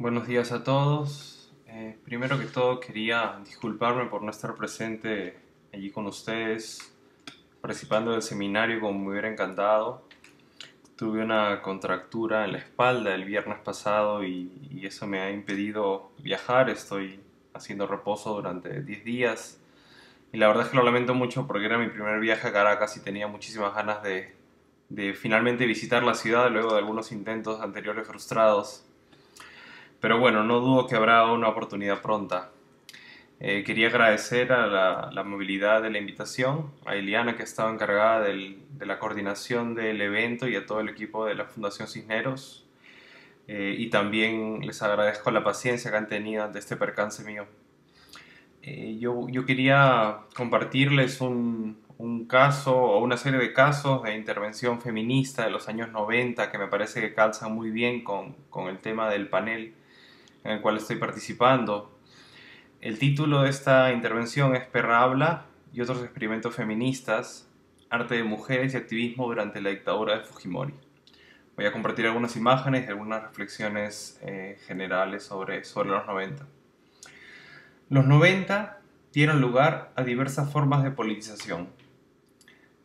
Buenos días a todos. Eh, primero que todo quería disculparme por no estar presente allí con ustedes, participando del seminario como me hubiera encantado. Tuve una contractura en la espalda el viernes pasado y, eso me ha impedido viajar. Estoy haciendo reposo durante 10 días y la verdad es que lo lamento mucho porque era mi primer viaje a Caracas y tenía muchísimas ganas de finalmente visitar la ciudad luego de algunos intentos anteriores frustrados. Pero bueno, no dudo que habrá una oportunidad pronta. Eh, quería agradecer a la, movilidad de la invitación, a Eliana que estaba encargada del, de la coordinación del evento y a todo el equipo de la Fundación Cisneros. Eh, y también les agradezco la paciencia que han tenido ante este percance mío. Eh, yo, yo, quería compartirles un, un, caso o una serie de casos de intervención feminista de los años 90 que me parece que calzan muy bien con, con el tema del panel en el cual estoy participando. El título de esta intervención es Perra habla y otros experimentos feministas, arte de mujeres y activismo durante la dictadura de Fujimori. Voy a compartir algunas imágenes y algunas reflexiones eh, generales sobre, sobre los 90. Los 90 dieron lugar a diversas formas de politización.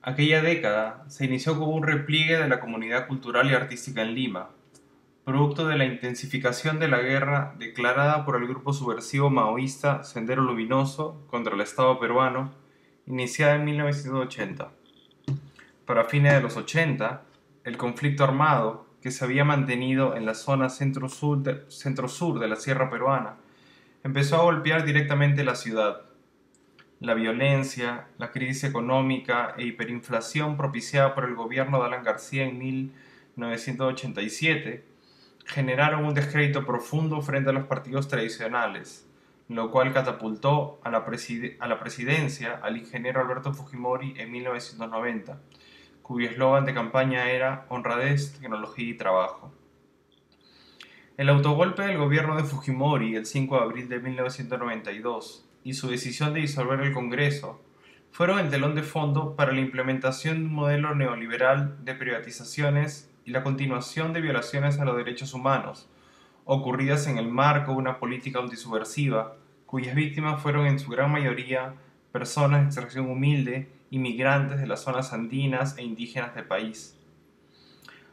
Aquella década se inició como un repliegue de la comunidad cultural y artística en Lima, producto de la intensificación de la guerra declarada por el grupo subversivo maoísta Sendero Luminoso contra el Estado peruano, iniciada en 1980. Para fines de los 80, el conflicto armado que se había mantenido en la zona centro-sur de, centro de la sierra peruana empezó a golpear directamente la ciudad. La violencia, la crisis económica e hiperinflación propiciada por el gobierno de Alan García en 1987 generaron un descrédito profundo frente a los partidos tradicionales, lo cual catapultó a la, presidencia al ingeniero Alberto Fujimori en 1990, cuyo eslogan de campaña era honradez, tecnología y trabajo. El autogolpe del gobierno de Fujimori el 5 de abril de 1992 y su decisión de disolver el Congreso fueron el telón de fondo para la implementación de un modelo neoliberal de privatizaciones y la continuación de violaciones a los derechos humanos, ocurridas en el marco de una política antisubversiva, cuyas víctimas fueron en su gran mayoría personas de extracción humilde, inmigrantes de las zonas andinas e indígenas del país.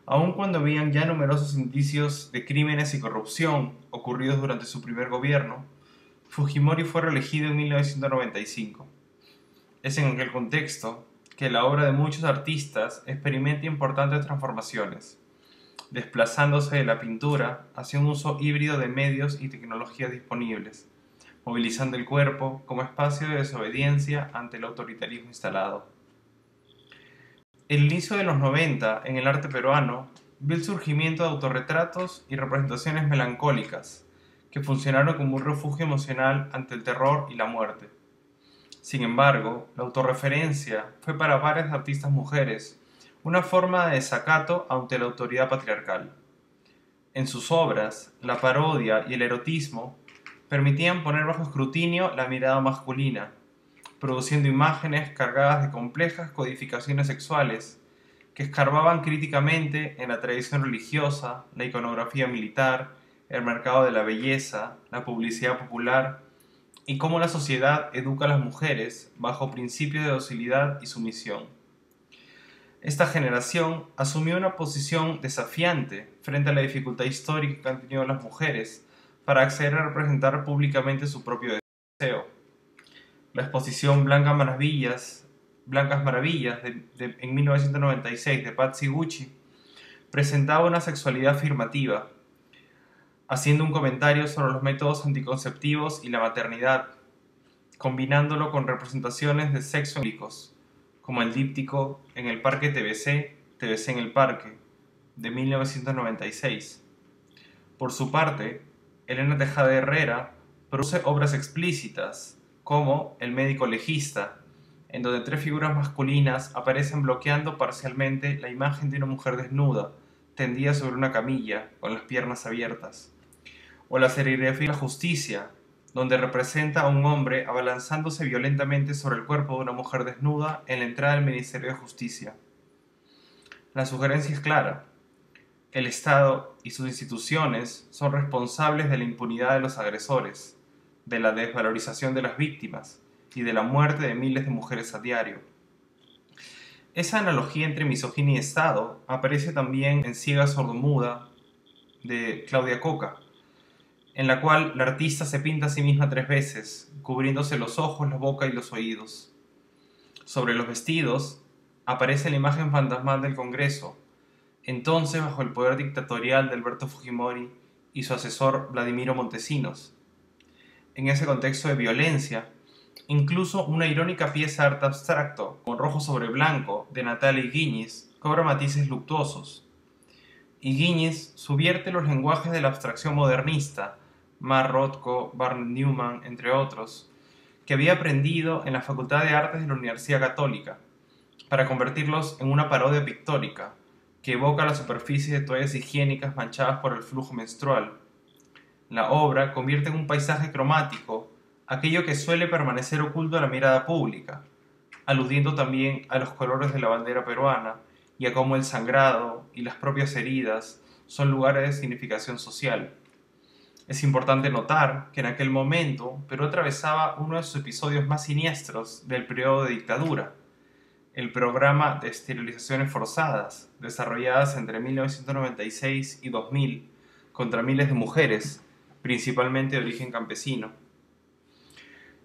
Aun cuando habían ya numerosos indicios de crímenes y corrupción ocurridos durante su primer gobierno, Fujimori fue reelegido en 1995. Es en aquel contexto que la obra de muchos artistas experimenta importantes transformaciones, desplazándose de la pintura hacia un uso híbrido de medios y tecnologías disponibles, movilizando el cuerpo como espacio de desobediencia ante el autoritarismo instalado. El inicio de los 90 en el arte peruano vio el surgimiento de autorretratos y representaciones melancólicas, que funcionaron como un refugio emocional ante el terror y la muerte. Sin embargo, la autorreferencia fue para varias artistas mujeres una forma de desacato ante la autoridad patriarcal. En sus obras, la parodia y el erotismo permitían poner bajo escrutinio la mirada masculina, produciendo imágenes cargadas de complejas codificaciones sexuales que escarbaban críticamente en la tradición religiosa, la iconografía militar, el mercado de la belleza, la publicidad popular y cómo la sociedad educa a las mujeres bajo principios de docilidad y sumisión. Esta generación asumió una posición desafiante frente a la dificultad histórica que han tenido las mujeres para acceder a representar públicamente su propio deseo. La exposición Blancas Maravillas, Blancas Maravillas de, de, en 1996 de Patsy Gucci presentaba una sexualidad afirmativa, haciendo un comentario sobre los métodos anticonceptivos y la maternidad, combinándolo con representaciones de sexo anglicos, como el díptico en el Parque TBC, TBC en el Parque, de 1996. Por su parte, Elena Tejada Herrera produce obras explícitas, como El médico legista, en donde tres figuras masculinas aparecen bloqueando parcialmente la imagen de una mujer desnuda, tendida sobre una camilla, con las piernas abiertas o la serigrafía La Justicia, donde representa a un hombre abalanzándose violentamente sobre el cuerpo de una mujer desnuda en la entrada del Ministerio de Justicia. La sugerencia es clara. el Estado y sus instituciones son responsables de la impunidad de los agresores, de la desvalorización de las víctimas y de la muerte de miles de mujeres a diario. Esa analogía entre misoginia y Estado aparece también en Ciega Sordomuda de Claudia Coca, en la cual la artista se pinta a sí misma tres veces, cubriéndose los ojos, la boca y los oídos. Sobre los vestidos aparece la imagen fantasmal del Congreso, entonces bajo el poder dictatorial de Alberto Fujimori y su asesor Vladimiro Montesinos. En ese contexto de violencia, incluso una irónica pieza de arte abstracto, con rojo sobre blanco, de Natalia Guiñez, cobra matices luctuosos. Guiñez subierte los lenguajes de la abstracción modernista, Mar Rothko, Barnett Newman, entre otros, que había aprendido en la Facultad de Artes de la Universidad Católica, para convertirlos en una parodia pictórica, que evoca la superficie de toallas higiénicas manchadas por el flujo menstrual. La obra convierte en un paisaje cromático aquello que suele permanecer oculto a la mirada pública, aludiendo también a los colores de la bandera peruana y a cómo el sangrado y las propias heridas son lugares de significación social. Es importante notar que en aquel momento Perú atravesaba uno de sus episodios más siniestros del periodo de dictadura, el programa de esterilizaciones forzadas, desarrolladas entre 1996 y 2000 contra miles de mujeres, principalmente de origen campesino.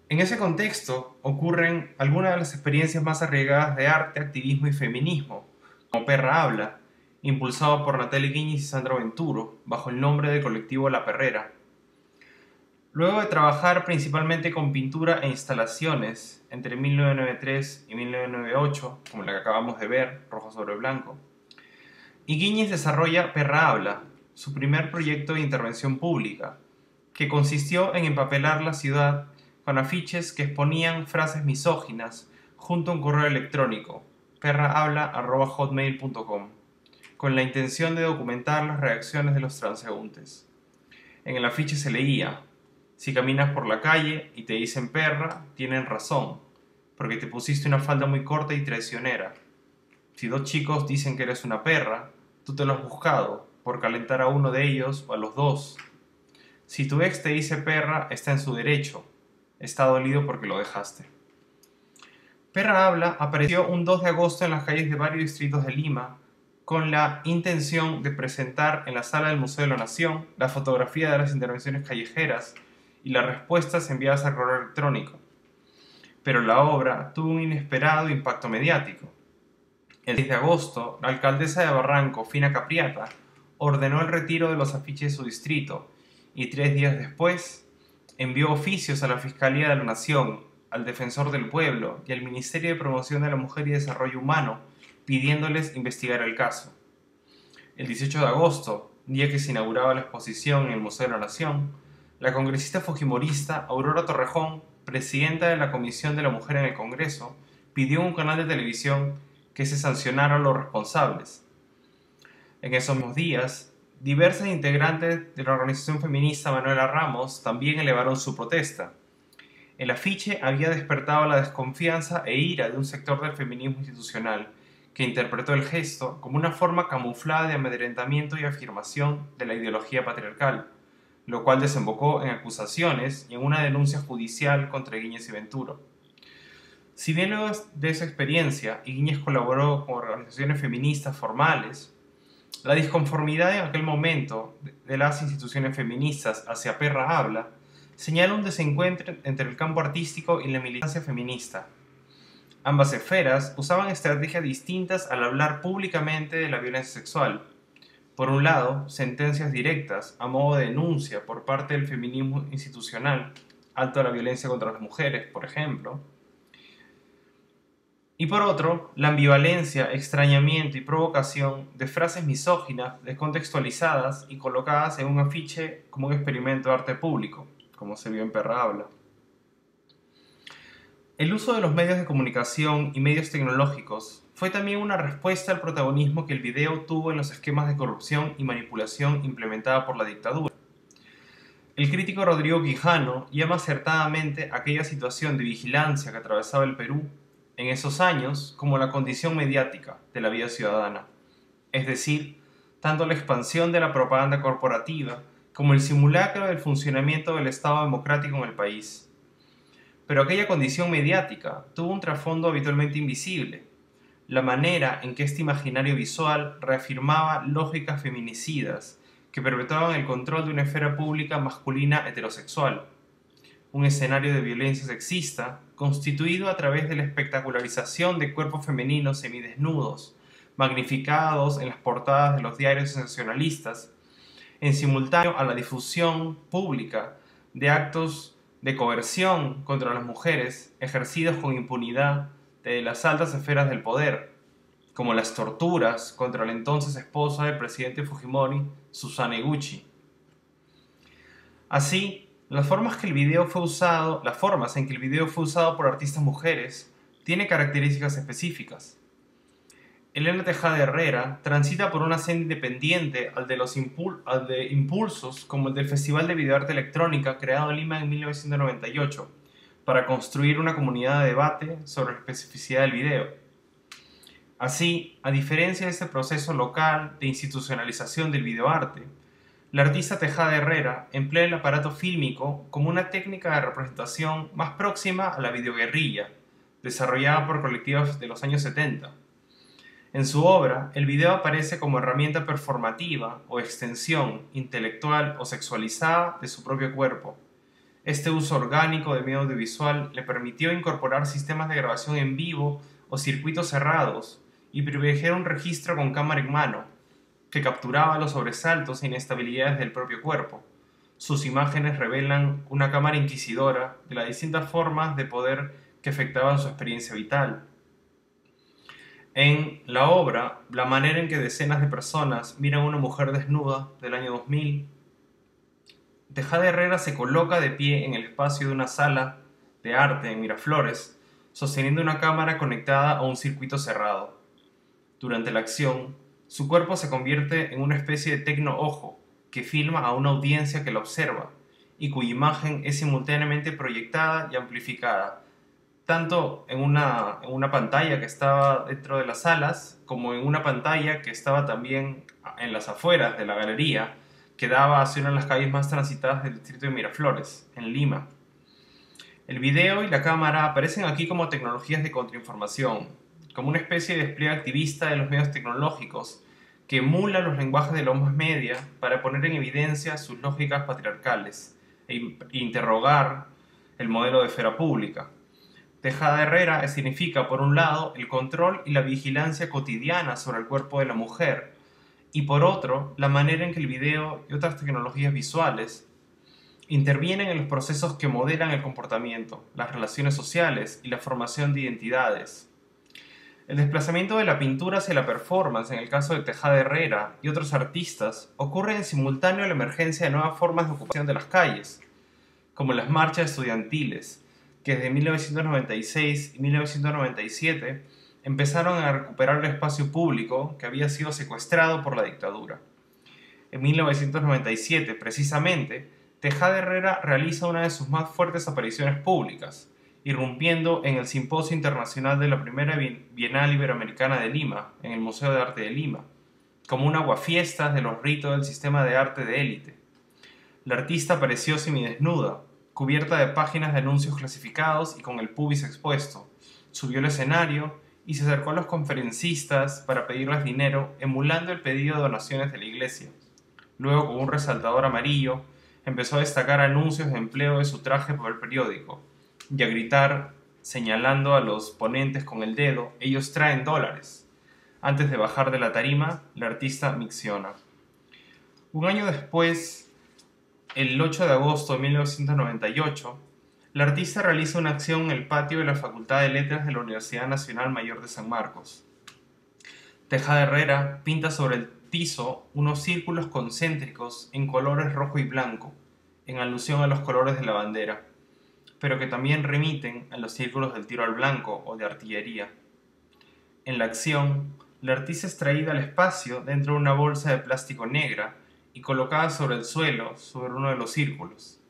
En ese contexto ocurren algunas de las experiencias más arriesgadas de arte, activismo y feminismo, como Perra Habla, impulsado por Natalie Guiñez y Sandra Venturo, bajo el nombre del colectivo La Perrera, Luego de trabajar principalmente con pintura e instalaciones entre 1993 y 1998, como la que acabamos de ver, rojo sobre blanco, Higuíñez desarrolla Perra Habla, su primer proyecto de intervención pública, que consistió en empapelar la ciudad con afiches que exponían frases misóginas junto a un correo electrónico, perrahabla.hotmail.com, con la intención de documentar las reacciones de los transeúntes. En el afiche se leía, si caminas por la calle y te dicen perra, tienen razón, porque te pusiste una falda muy corta y traicionera. Si dos chicos dicen que eres una perra, tú te lo has buscado, por calentar a uno de ellos o a los dos. Si tu ex te dice perra, está en su derecho. Está dolido porque lo dejaste. Perra Habla apareció un 2 de agosto en las calles de varios distritos de Lima con la intención de presentar en la sala del Museo de la Nación la fotografía de las intervenciones callejeras y las respuestas enviadas al correo electrónico. Pero la obra tuvo un inesperado impacto mediático. El 10 de agosto, la alcaldesa de Barranco, Fina Capriata, ordenó el retiro de los afiches de su distrito y tres días después envió oficios a la Fiscalía de la Nación, al Defensor del Pueblo y al Ministerio de Promoción de la Mujer y Desarrollo Humano pidiéndoles investigar el caso. El 18 de agosto, día que se inauguraba la exposición en el Museo de la Nación, la congresista fujimorista Aurora Torrejón, presidenta de la Comisión de la Mujer en el Congreso, pidió en un canal de televisión que se sancionaran los responsables. En esos mismos días, diversas integrantes de la organización feminista Manuela Ramos también elevaron su protesta. El afiche había despertado la desconfianza e ira de un sector del feminismo institucional, que interpretó el gesto como una forma camuflada de amedrentamiento y afirmación de la ideología patriarcal lo cual desembocó en acusaciones y en una denuncia judicial contra Guiñez y Venturo. Si bien luego de esa experiencia Guiñez colaboró con organizaciones feministas formales, la disconformidad en aquel momento de las instituciones feministas hacia Perra Habla señala un desencuentro entre el campo artístico y la militancia feminista. Ambas esferas usaban estrategias distintas al hablar públicamente de la violencia sexual, por un lado, sentencias directas a modo de denuncia por parte del feminismo institucional, alto a la violencia contra las mujeres, por ejemplo. Y por otro, la ambivalencia, extrañamiento y provocación de frases misóginas descontextualizadas y colocadas en un afiche como un experimento de arte público, como se vio en Perra Habla. El uso de los medios de comunicación y medios tecnológicos fue también una respuesta al protagonismo que el video tuvo en los esquemas de corrupción y manipulación implementada por la dictadura. El crítico Rodrigo Quijano llama acertadamente aquella situación de vigilancia que atravesaba el Perú en esos años como la condición mediática de la vida ciudadana, es decir, tanto la expansión de la propaganda corporativa como el simulacro del funcionamiento del Estado democrático en el país. Pero aquella condición mediática tuvo un trasfondo habitualmente invisible, la manera en que este imaginario visual reafirmaba lógicas feminicidas que perpetuaban el control de una esfera pública masculina heterosexual, un escenario de violencia sexista constituido a través de la espectacularización de cuerpos femeninos semidesnudos, magnificados en las portadas de los diarios sensacionalistas, en simultáneo a la difusión pública de actos de coerción contra las mujeres ejercidos con impunidad de las altas esferas del poder, como las torturas contra la entonces esposa del presidente Fujimori, Susana Iguchi. Así, las formas, que el video fue usado, las formas en que el video fue usado por artistas mujeres tiene características específicas. Elena Tejada Herrera transita por una senda independiente al de los impulsos como el del Festival de Videoarte Electrónica creado en Lima en 1998 para construir una comunidad de debate sobre la especificidad del video. Así, a diferencia de este proceso local de institucionalización del videoarte, la artista Tejada Herrera emplea el aparato fílmico como una técnica de representación más próxima a la videoguerrilla, desarrollada por colectivos de los años 70 en su obra, el video aparece como herramienta performativa o extensión intelectual o sexualizada de su propio cuerpo. Este uso orgánico de medio audiovisual le permitió incorporar sistemas de grabación en vivo o circuitos cerrados y privilegiar un registro con cámara en mano, que capturaba los sobresaltos e inestabilidades del propio cuerpo. Sus imágenes revelan una cámara inquisidora de las distintas formas de poder que afectaban su experiencia vital en la obra, la manera en que decenas de personas miran a una mujer desnuda del año 2000, Tejada Herrera se coloca de pie en el espacio de una sala de arte en Miraflores, sosteniendo una cámara conectada a un circuito cerrado. Durante la acción, su cuerpo se convierte en una especie de tecno ojo que filma a una audiencia que la observa y cuya imagen es simultáneamente proyectada y amplificada tanto en una, en una pantalla que estaba dentro de las salas, como en una pantalla que estaba también en las afueras de la galería, que daba hacia una de las calles más transitadas del distrito de Miraflores, en Lima. El video y la cámara aparecen aquí como tecnologías de contrainformación, como una especie de despliegue activista de los medios tecnológicos que emula los lenguajes de los más media para poner en evidencia sus lógicas patriarcales e interrogar el modelo de esfera pública. Tejada Herrera significa, por un lado, el control y la vigilancia cotidiana sobre el cuerpo de la mujer, y por otro, la manera en que el video y otras tecnologías visuales intervienen en los procesos que modelan el comportamiento, las relaciones sociales y la formación de identidades. El desplazamiento de la pintura hacia la performance, en el caso de Tejada Herrera y otros artistas, ocurre en simultáneo a la emergencia de nuevas formas de ocupación de las calles, como las marchas estudiantiles, que desde 1996 y 1997 empezaron a recuperar el espacio público que había sido secuestrado por la dictadura. En 1997, precisamente, Tejada Herrera realiza una de sus más fuertes apariciones públicas, irrumpiendo en el Simposio Internacional de la Primera Bienal Iberoamericana de Lima, en el Museo de Arte de Lima, como un aguafiestas de los ritos del sistema de arte de élite. La artista apareció semidesnuda, cubierta de páginas de anuncios clasificados y con el pubis expuesto. Subió al escenario y se acercó a los conferencistas para pedirles dinero, emulando el pedido de donaciones de la iglesia. Luego, con un resaltador amarillo, empezó a destacar anuncios de empleo de su traje por el periódico y a gritar, señalando a los ponentes con el dedo, ellos traen dólares. Antes de bajar de la tarima, la artista micciona. Un año después, el 8 de agosto de 1998, la artista realiza una acción en el patio de la Facultad de Letras de la Universidad Nacional Mayor de San Marcos. Tejada Herrera pinta sobre el piso unos círculos concéntricos en colores rojo y blanco, en alusión a los colores de la bandera, pero que también remiten a los círculos del tiro al blanco o de artillería. En la acción, la artista es traída al espacio dentro de una bolsa de plástico negra y colocada sobre el suelo, sobre uno de los círculos.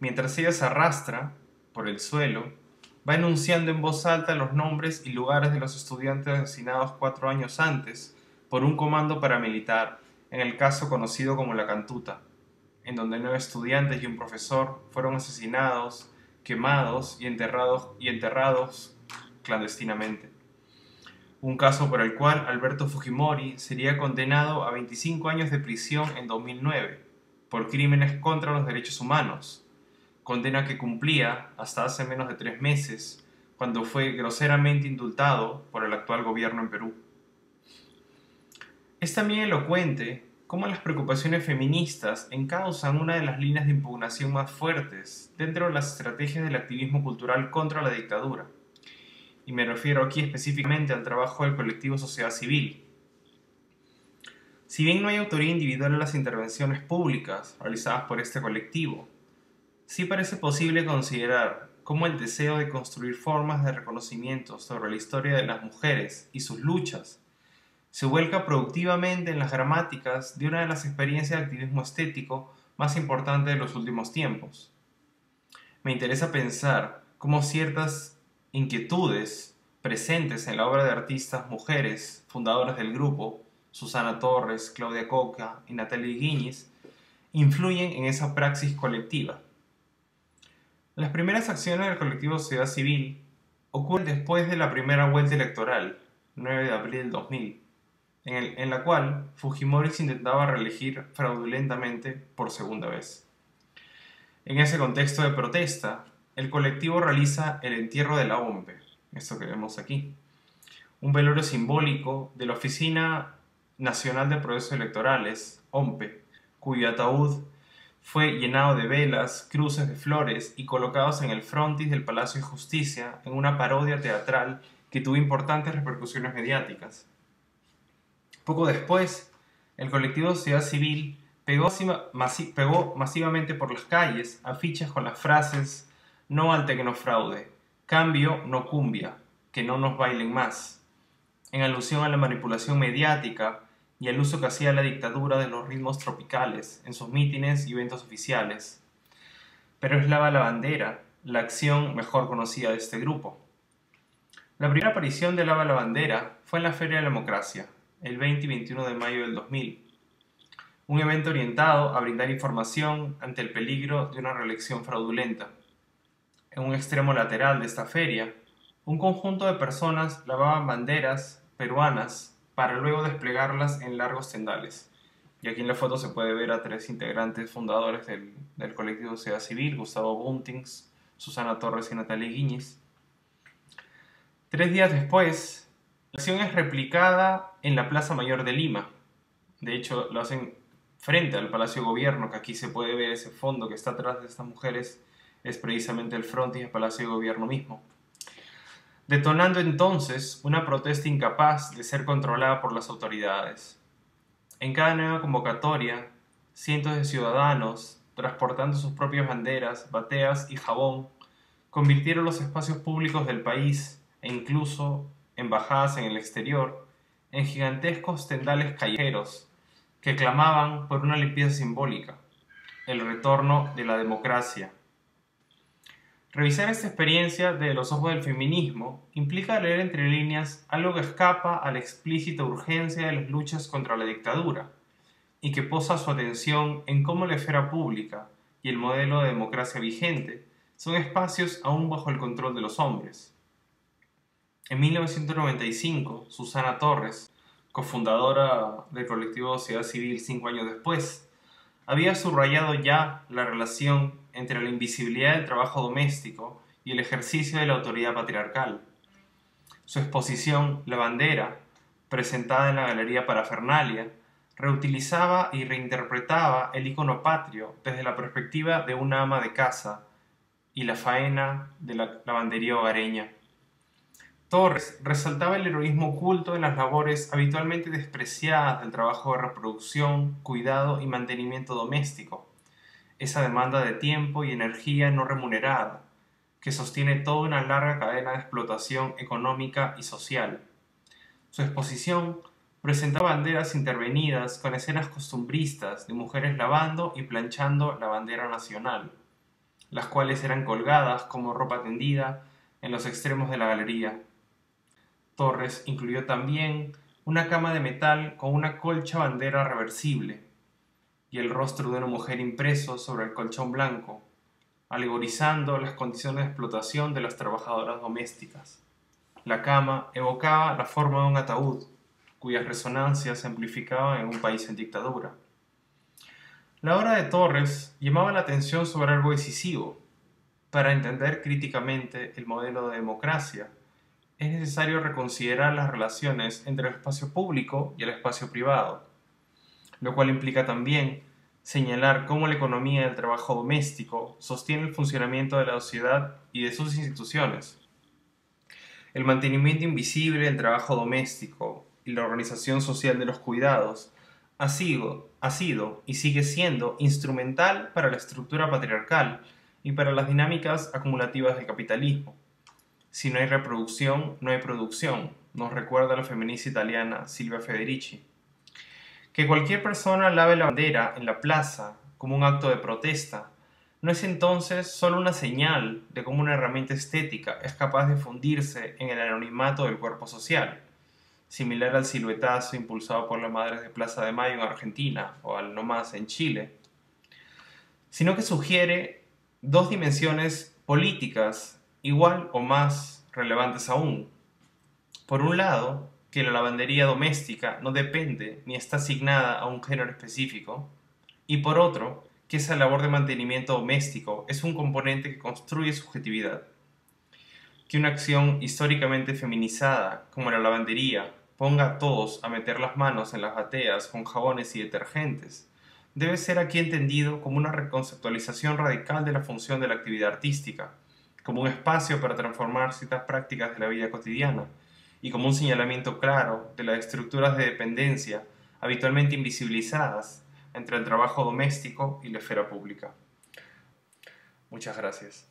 Mientras ella se arrastra por el suelo, va enunciando en voz alta los nombres y lugares de los estudiantes asesinados cuatro años antes por un comando paramilitar en el caso conocido como la Cantuta, en donde nueve estudiantes y un profesor fueron asesinados, quemados y enterrados, y enterrados clandestinamente. Un caso por el cual Alberto Fujimori sería condenado a 25 años de prisión en 2009 por crímenes contra los derechos humanos, condena que cumplía hasta hace menos de tres meses, cuando fue groseramente indultado por el actual gobierno en Perú. Es también elocuente cómo las preocupaciones feministas encausan una de las líneas de impugnación más fuertes dentro de las estrategias del activismo cultural contra la dictadura. Y me refiero aquí específicamente al trabajo del colectivo Sociedad Civil. Si bien no hay autoría individual en las intervenciones públicas realizadas por este colectivo, sí parece posible considerar cómo el deseo de construir formas de reconocimiento sobre la historia de las mujeres y sus luchas se vuelca productivamente en las gramáticas de una de las experiencias de activismo estético más importantes de los últimos tiempos. Me interesa pensar cómo ciertas inquietudes presentes en la obra de artistas mujeres fundadoras del grupo, Susana Torres, Claudia Coca y Natalie Guiñez, influyen en esa praxis colectiva. Las primeras acciones del colectivo Sociedad Civil ocurren después de la primera vuelta electoral, 9 de abril del 2000, en, la cual Fujimori se intentaba reelegir fraudulentamente por segunda vez. En ese contexto de protesta, el colectivo realiza el entierro de la OMPE, esto que vemos aquí, un velorio simbólico de la Oficina Nacional de Procesos Electorales, OMPE, cuyo ataúd fue llenado de velas, cruces de flores y colocados en el frontis del Palacio de Justicia en una parodia teatral que tuvo importantes repercusiones mediáticas. Poco después, el colectivo Sociedad Civil pegó, pegó masivamente por las calles afiches con las frases no al tecnofraude, cambio no cumbia, que no nos bailen más, en alusión a la manipulación mediática y al uso que hacía la dictadura de los ritmos tropicales en sus mítines y eventos oficiales. Pero es Lava la Bandera, la acción mejor conocida de este grupo. La primera aparición de Lava la Bandera fue en la Feria de la Democracia, el 20 y 21 de mayo del 2000, un evento orientado a brindar información ante el peligro de una reelección fraudulenta. En un extremo lateral de esta feria, un conjunto de personas lavaban banderas peruanas para luego desplegarlas en largos tendales. Y aquí en la foto se puede ver a tres integrantes fundadores del, del colectivo Sociedad Civil, Gustavo Buntings, Susana Torres y Natalia Guiñez. Tres días después, la acción es replicada en la Plaza Mayor de Lima. De hecho, lo hacen frente al Palacio de Gobierno, que aquí se puede ver ese fondo que está atrás de estas mujeres, es precisamente el frontis del Palacio de Gobierno mismo. Detonando entonces una protesta incapaz de ser controlada por las autoridades. En cada nueva convocatoria, cientos de ciudadanos, transportando sus propias banderas, bateas y jabón, convirtieron los espacios públicos del país e incluso embajadas en el exterior, en gigantescos tendales callejeros que clamaban por una limpieza simbólica, el retorno de la democracia. Revisar esta experiencia de los ojos del feminismo implica leer entre líneas algo que escapa a la explícita urgencia de las luchas contra la dictadura y que posa su atención en cómo la esfera pública y el modelo de democracia vigente son espacios aún bajo el control de los hombres. En 1995, Susana Torres, cofundadora del colectivo Sociedad Civil cinco años después, había subrayado ya la relación entre la invisibilidad del trabajo doméstico y el ejercicio de la autoridad patriarcal. Su exposición La bandera, presentada en la Galería Parafernalia, reutilizaba y reinterpretaba el icono patrio desde la perspectiva de una ama de casa y la faena de la lavandería hogareña. Torres resaltaba el heroísmo oculto en las labores habitualmente despreciadas del trabajo de reproducción, cuidado y mantenimiento doméstico, esa demanda de tiempo y energía no remunerada, que sostiene toda una larga cadena de explotación económica y social. Su exposición presentaba banderas intervenidas con escenas costumbristas de mujeres lavando y planchando la bandera nacional, las cuales eran colgadas como ropa tendida en los extremos de la galería Torres incluyó también una cama de metal con una colcha bandera reversible y el rostro de una mujer impreso sobre el colchón blanco, alegorizando las condiciones de explotación de las trabajadoras domésticas. La cama evocaba la forma de un ataúd, cuyas resonancias se amplificaban en un país en dictadura. La obra de Torres llamaba la atención sobre algo decisivo. Para entender críticamente el modelo de democracia, es necesario reconsiderar las relaciones entre el espacio público y el espacio privado, lo cual implica también señalar cómo la economía del trabajo doméstico sostiene el funcionamiento de la sociedad y de sus instituciones. El mantenimiento invisible del trabajo doméstico y la organización social de los cuidados ha sido, ha sido y sigue siendo instrumental para la estructura patriarcal y para las dinámicas acumulativas del capitalismo. Si no hay reproducción, no hay producción, nos recuerda la feminista italiana Silvia Federici. Que cualquier persona lave la bandera en la plaza como un acto de protesta no es entonces solo una señal de cómo una herramienta estética es capaz de fundirse en el anonimato del cuerpo social, similar al siluetazo impulsado por las madres de Plaza de Mayo en Argentina o al No Más en Chile, sino que sugiere dos dimensiones políticas igual o más relevantes aún. Por un lado, que la lavandería doméstica no depende ni está asignada a un género específico, y por otro, que esa labor de mantenimiento doméstico es un componente que construye subjetividad. Que una acción históricamente feminizada, como la lavandería, ponga a todos a meter las manos en las bateas con jabones y detergentes, debe ser aquí entendido como una reconceptualización radical de la función de la actividad artística, como un espacio para transformar ciertas prácticas de la vida cotidiana y como un señalamiento claro de las estructuras de dependencia habitualmente invisibilizadas entre el trabajo doméstico y la esfera pública. Muchas gracias.